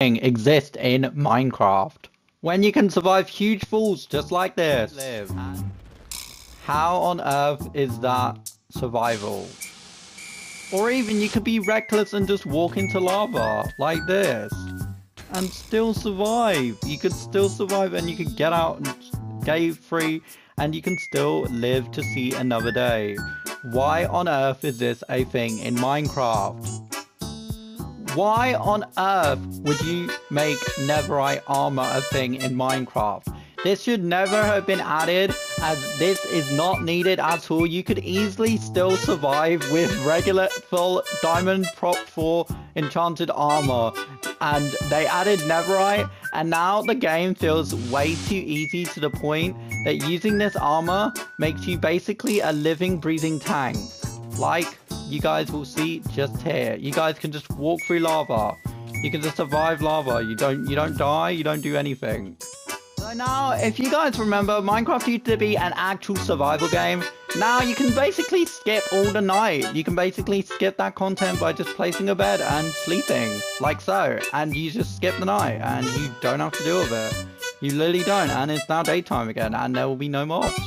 exist in Minecraft. When you can survive huge falls just like this. How on earth is that survival? Or even you could be reckless and just walk into lava like this and still survive. You could still survive and you could get out and get free and you can still live to see another day. Why on earth is this a thing in Minecraft? Why on earth would you make netherite armor a thing in Minecraft? This should never have been added as this is not needed at all. You could easily still survive with regular full diamond prot 4 enchanted armor. And they added netherite and now the game feels way too easy to the point that using this armor makes you basically a living breathing tank. Like you guys will see just here. You guys can just walk through lava. You can just survive lava. You don't you don't die, you don't do anything. So now, if you guys remember, Minecraft used to be an actual survival game. Now you can basically skip all the night. You can basically skip that content by just placing a bed and sleeping, like so. And you just skip the night, and you don't have to deal with it. You literally don't, and it's now daytime again, and there will be no mobs.